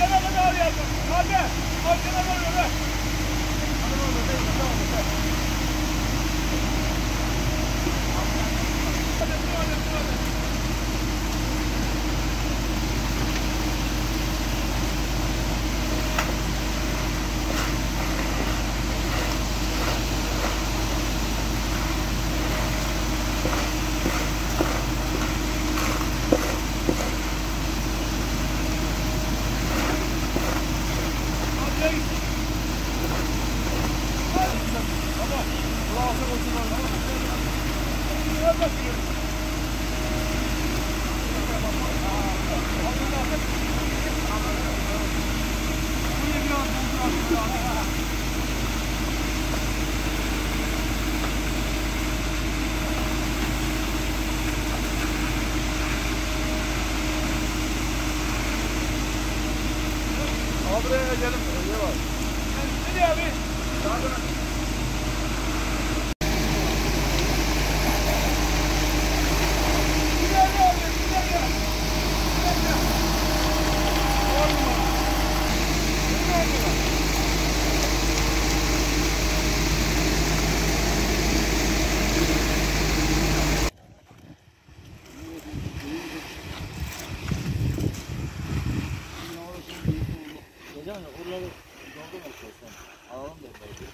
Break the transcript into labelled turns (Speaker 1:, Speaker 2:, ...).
Speaker 1: Arkana da ağrıyor. Abi, arkana da ağrıyor. Thank you. Buraya gelin. Ne var?
Speaker 2: Nereye abi?
Speaker 3: Hocam buraları doldurma istersen. Alalım da belki.